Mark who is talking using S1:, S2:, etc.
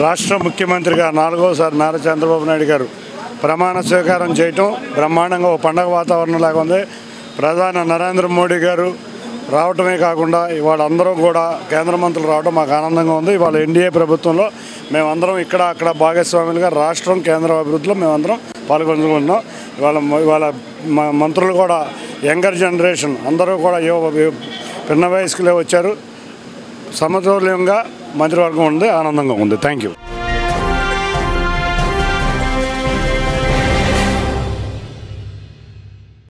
S1: రాష్ట్ర ముఖ్యమంత్రిగా నాలుగోసారి నారా చంద్రబాబు నాయుడు గారు ప్రమాణ స్వీకారం చేయటం బ్రహ్మాండంగా ఒక పండగ వాతావరణం లాగా ఉంది. ప్రధాని నరేంద్ర మోడీ గారు రావటమే కాకుండా ఇవాళ అందరూ కూడా కేంద్ర మంత్రులు రావడం మాకు ఆనందంగా ఉంది. ఇవాళ ఎన్డీఏ ప్రభుత్వంలో మేమందరం ఇక్కడ అక్కడ భాగస్వాములుగా రాష్ట్రం కేంద్ర అభివృద్ధిలో మేమందరం పాల్గొనుకుంటున్నాం ఇవాళ ఇవాళ మంత్రులు కూడా యంగర్ జనరేషన్ అందరూ కూడా యువ- పిన్న వయస్కులే వచ్చారు. సమతుల్యంగా మంత్రివర్గం ఉంది ఆనందంగా ఉంది థ్యాంక్ యూ